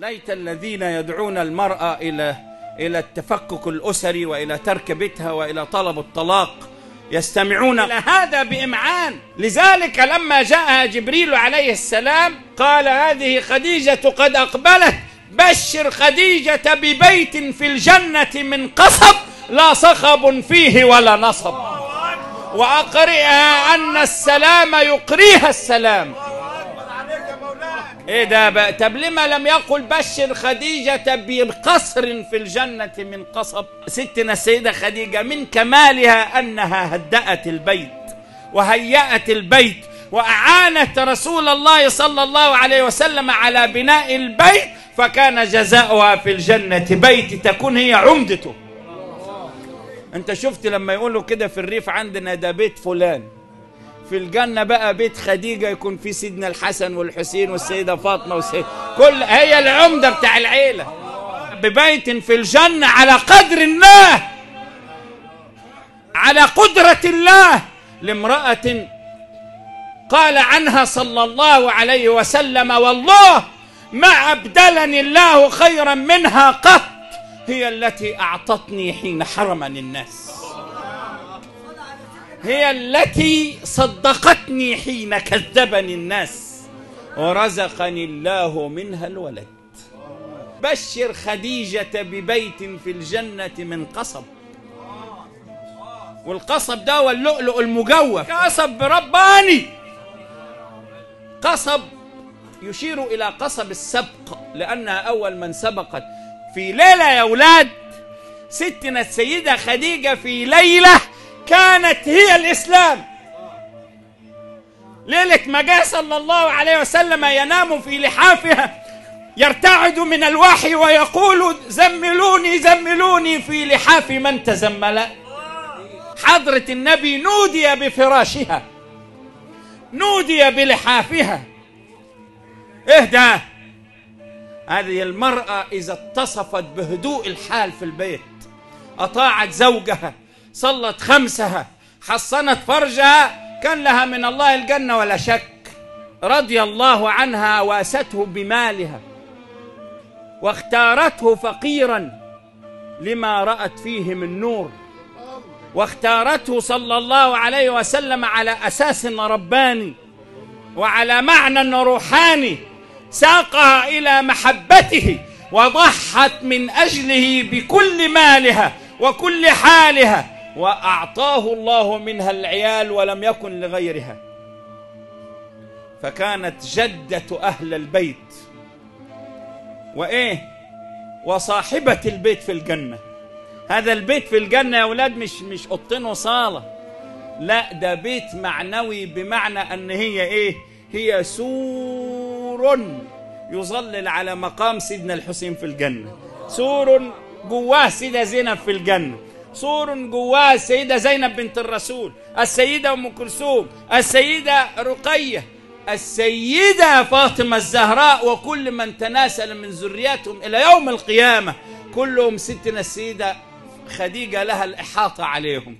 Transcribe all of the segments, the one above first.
ليت الذين يدعون المرأة إلى إلى التفكك الأسري وإلى ترك بيتها وإلى طلب الطلاق يستمعون إلى هذا بإمعان. لذلك لما جاء جبريل عليه السلام قال هذه خديجة قد أقبلت بشر خديجة ببيت في الجنة من قصب لا صخب فيه ولا نصب. وأقرئها أن السلام يقريها السلام. إيه ده بقى طب لما لم يقل بشر خديجة بقصر في الجنة من قصب؟ ستنا السيدة خديجة من كمالها أنها هدأت البيت وهيأت البيت وأعانت رسول الله صلى الله عليه وسلم على بناء البيت فكان جزاؤها في الجنة بيت تكون هي عمدته. أنت شفت لما يقولوا كده في الريف عندنا ده بيت فلان. في الجنة بقى بيت خديجة يكون فيه سيدنا الحسن والحسين والسيدة فاطمة والسيدة كل هي العمدة بتاع العيلة. ببيت في الجنة على قدر الله. على قدرة الله. لامرأة قال عنها صلى الله عليه وسلم والله ما أبدلني الله خيرا منها قط. هي التي أعطتني حين حرمني الناس. هي التي صدقتني حين كذبني الناس ورزقني الله منها الولد. بشر خديجة ببيت في الجنة من قصب. والقصب ده هو اللؤلؤ المجوف. قصب رباني قصب يشير إلى قصب السبق لأنها أول من سبقت. في ليلة يا أولاد ستنا السيدة خديجة في ليلة كانت هي الإسلام. ليلة ما جاء صلى الله عليه وسلم ينام في لحافها يرتعد من الوحي ويقول زملوني زملوني في لحاف من تزمل. حضرة النبي نودي بفراشها نودي بلحافها. اهدى. هذه المرأة إذا اتصفت بهدوء الحال في البيت أطاعت زوجها. صلت خمسها حصنت فرجها كان لها من الله الجنة ولا شك. رضي الله عنها واسته بمالها واختارته فقيرا لما رأت فيه من نور. واختارته صلى الله عليه وسلم على أساس رباني وعلى معنى روحاني ساقها إلى محبته وضحت من أجله بكل مالها وكل حالها. وأعطاه الله منها العيال ولم يكن لغيرها. فكانت جدة أهل البيت. وإيه؟ وصاحبة البيت في الجنة. هذا البيت في الجنة يا أولاد مش مش أوضتين وصالة. لا ده بيت معنوي بمعنى أن هي إيه؟ هي سور يظلل على مقام سيدنا الحسين في الجنة. سور جواه سيدة زينب في الجنة. سور جواه السيدة زينب بنت الرسول السيدة أم كلثوم السيدة رقية السيدة فاطمة الزهراء وكل من تناسل من ذرياتهم إلى يوم القيامة. كلهم ستنا السيدة خديجة لها الإحاطة عليهم.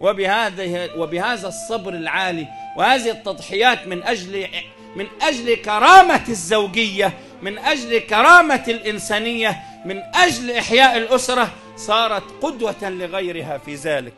وبهذا وبهذا الصبر العالي وهذه التضحيات من أجل من أجل كرامة الزوجية من أجل كرامة الإنسانية من أجل إحياء الأسرة صارت قدوة لغيرها في ذلك.